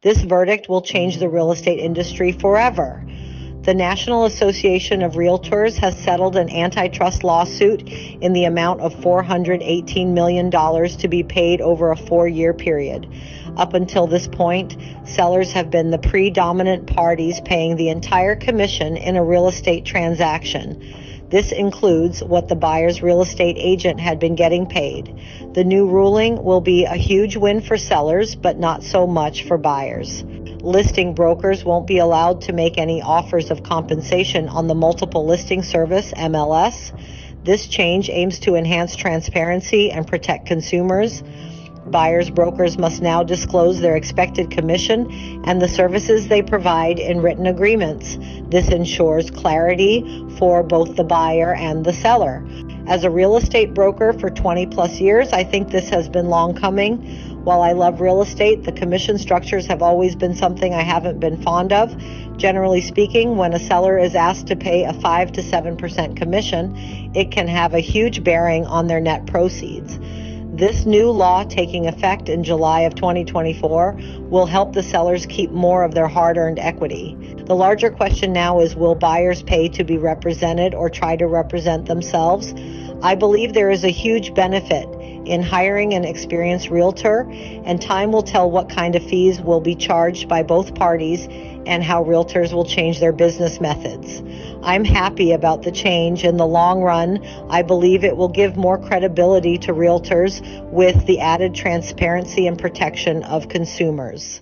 This verdict will change the mm-hmm. real estate industry forever. The National Association of Realtors has settled an antitrust lawsuit in the amount of $418 million to be paid over a four year period. Up until this point, sellers have been the predominant parties paying the entire commission in a real estate transaction. This includes what the buyer's real estate agent had been getting paid. The new ruling will be a huge win for sellers, but not so much for buyers. Listing brokers won't be allowed to make any offers of compensation on the multiple listing service, MLS. This change aims to enhance transparency and protect consumers. Buyers brokers must now disclose their expected commission and the services they provide in written agreements. This ensures clarity for both the buyer and the seller. As a real estate broker for 20 plus years, I think this has been long coming. While I love real estate, the commission structures have always been something I haven't been fond of. Generally speaking, when a seller is asked to pay a 5 to 7% commission, it can have a huge bearing on their net proceeds. This new law taking effect in July of 2024 will help the sellers keep more of their hard earned equity. The larger question now is will buyers pay to be represented or try to represent themselves? I believe there is a huge benefit in hiring an experienced realtor, and time will tell what kind of fees will be charged by both parties and how realtors will change their business methods. I'm happy about the change. In the long run, I believe it will give more credibility to realtors with the added transparency and protection of consumers.